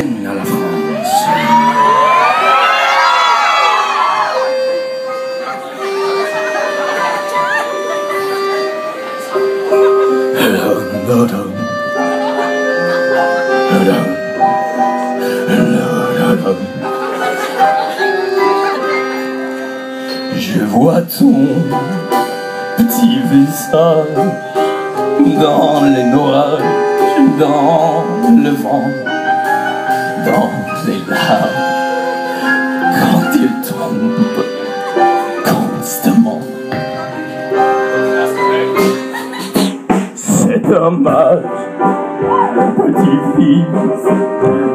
à la France. Je vois ton petit visage dans les nuages, dans le vent, dans les larmes, quand il tombe constamment. C'est dommage, petit fils,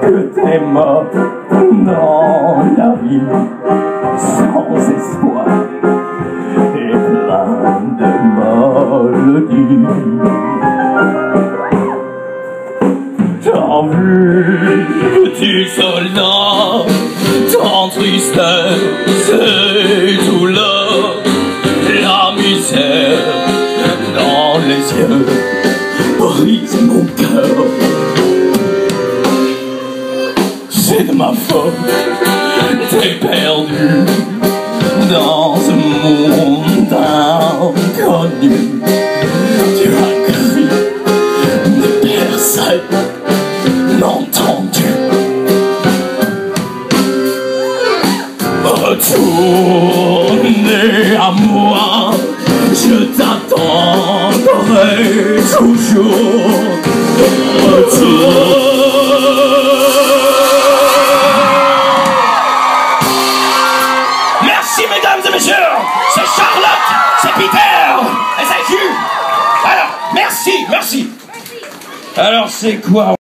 que t'es mort dans la vie, sans espoir et plein de maladies. Vu, soldat, ton tristesse et tout là, la misère dans les yeux brise mon cœur. C'est de ma faute, t'es perdu Retournez à moi, je t'attendrai toujours. Merci mesdames et messieurs, c'est Charlotte, c'est Peter, et c'est Hugh. Alors, merci, merci. Alors c'est quoi